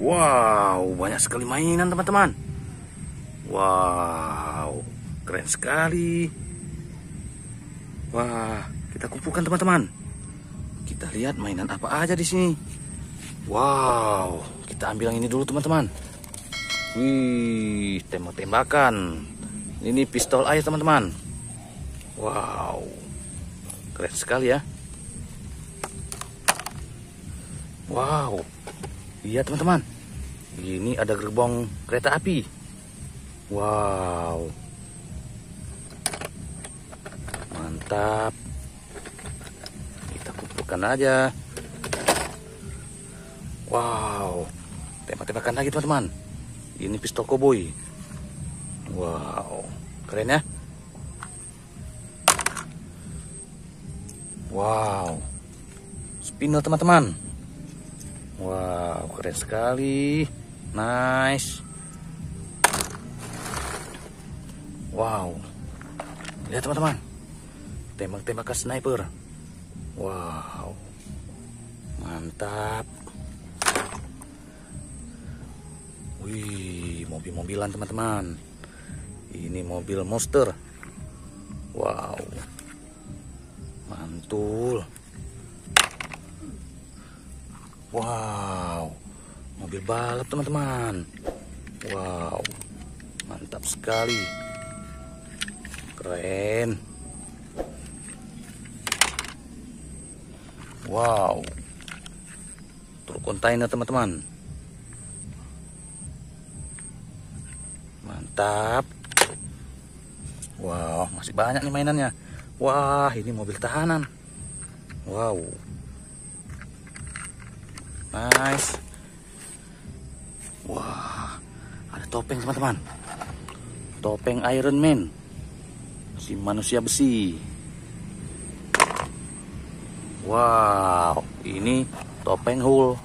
Wow, banyak sekali mainan teman-teman. Wow, keren sekali. Wah, kita kumpulkan teman-teman. Kita lihat mainan apa aja di sini. Wow, kita ambil yang ini dulu teman-teman. Wih, tembak-tembakan. Ini pistol air teman-teman. Wow, keren sekali ya. Wow, Iya teman-teman, ini ada gerbong kereta api. Wow, mantap. Kita kumpulkan aja. Wow, tembak-tembakan lagi teman-teman. Ini pistol koboi. Wow, keren ya. Wow, spinner teman-teman. Wow, keren sekali. Nice. Wow. Lihat teman-teman. Tembak-tembakan sniper. Wow. Mantap. Wih, mobil-mobilan teman-teman. Ini mobil monster. Wow. Mantul. Wow, mobil balap teman-teman. Wow, mantap sekali. Keren. Wow, truk kontainer teman-teman. Mantap. Wow, masih banyak nih mainannya. Wah, ini mobil tahanan. Wow. Nice. Wah, ada topeng teman-teman. Topeng Iron Man. Si manusia besi. Wow, ini topeng Hulk.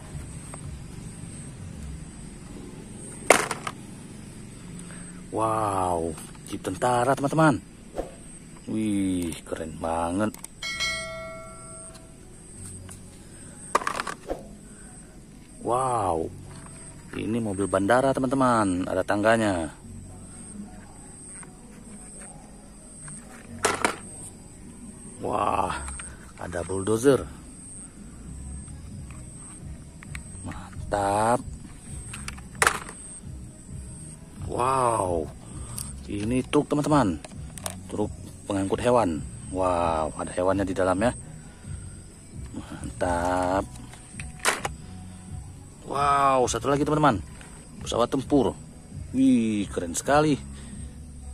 Wow, jeep tentara teman-teman. Wih, keren banget. Wow, ini mobil bandara teman-teman, ada tangganya. Wah, ada bulldozer. Mantap. Wow, ini truk teman-teman, truk pengangkut hewan. Wow, ada hewannya di dalamnya. Mantap. Wow, satu lagi teman-teman. Pesawat tempur. Wih, keren sekali.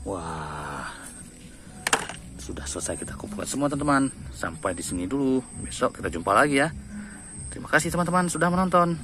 Wah. Sudah selesai kita kumpulkan semua teman-teman. Sampai di sini dulu. Besok kita jumpa lagi ya. Terima kasih teman-teman sudah menonton.